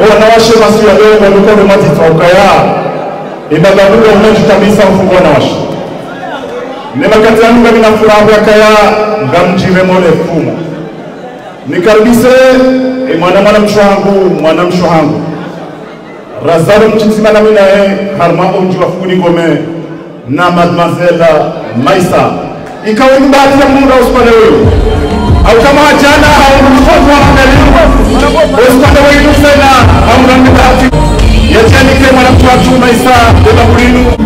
Uona washe basi wadogo mikono matitauka ya ibadabuga unaji kabisa mfungwa na washe mina furahu ya kaya yakaya ngamjire mole fumo. Nikaribise e mwana mwana hangu mwana mshwangu razalo mchitima nami naye harma onji wafuni gome na madmazela Maisa. Ikawa ni baadhi ya muda usipande wewe au kama hajana au mtoto wa mkalimu usipande wewe Tuba Tuba está de Tamburino.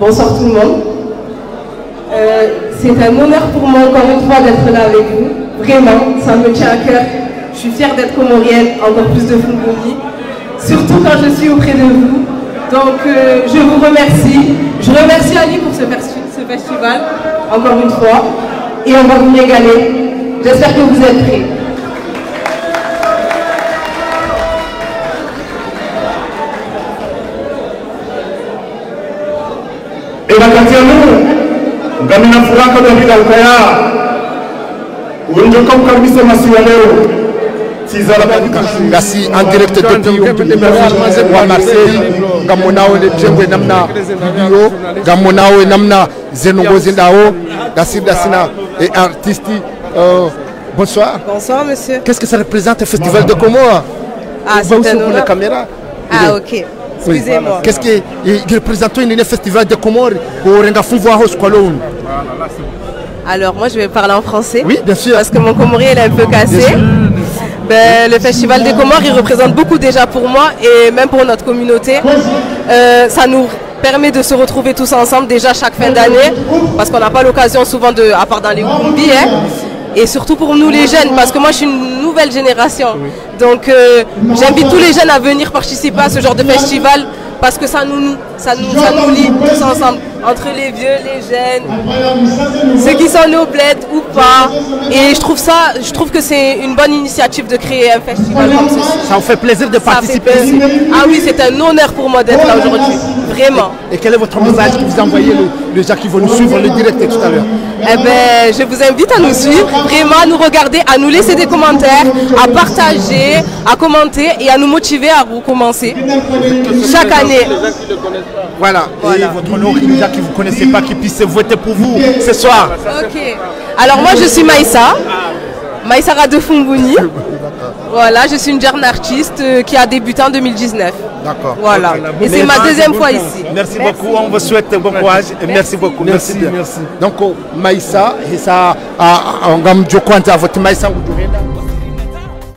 Bonsoir tout le monde. C'est un honneur pour moi encore une fois d'être là avec vous. Vraiment, ça me tient à cœur. Je suis fière d'être comorienne, encore plus de Fungomi. Surtout quand je suis auprès de vous. Donc euh, je vous remercie. Je remercie Ali pour ce, festival, encore une fois. Et on va vous régaler. J'espère que vous êtes prêts. wakati yanu kabisa masiwa leo. Ngasi en direct depuis wa Marseille. Ngamonao le jengwe namna video ngamonao namna zenongozi ndawo ngasi dasina et artiste euh, bonsoir. Bonsoir monsieur. Qu'est-ce que ça représente un festival de Comores ah c'est un pour la caméra. Ah ok. Excusez-moi. Qu'est-ce qui représente un festival de Comores Alors, moi, je vais parler en français. Oui, bien sûr. Parce que mon comorien est un peu cassé. Ben, le Festival des Comores, il représente beaucoup déjà pour moi et même pour notre communauté. Euh, ça nous permet de se retrouver tous ensemble déjà chaque fin d'année. Parce qu'on n'a pas l'occasion souvent de, à part dans les groupes hein, et surtout pour nous les jeunes. Parce que moi je suis une nouvelle génération. Donc euh, j'invite tous les jeunes à venir participer à ce genre de festival. Parce que ça nous, ça nous, ça nous lie tous ensemble entre les vieux, les jeunes, ceux qui sont nos bleds ou pas. Et je trouve ça, je trouve que c'est une bonne initiative de créer un festival comme ceci. Ça vous fait plaisir de participer ici Ah oui, c'est un honneur pour moi d'être là aujourd'hui, vraiment. Et, quel est votre message que vous envoyez les gens qui vont nous suivre le direct tout à l'heure? Eh ben, je vous invite à nous suivre, vraiment à nous regarder, à nous laisser des commentaires, à partager, à commenter et à nous motiver à recommencer chaque année. Voilà. voilà. Et votre nom, qui ne vous connaissez pas, qui puisse voter pour vous ce soir. Ok. Alors moi, je suis Maïssa. Maïssa Radefumbouni. Voilà, je suis une jeune artiste qui a débuté en 2019. D'accord. Voilà. Et c'est ma deuxième fois ici. Merci beaucoup. On vous souhaite bon courage et merci beaucoup. Merci. Merci. Donc, Maïssa, et ça, on va me dire votre Maïssa, vous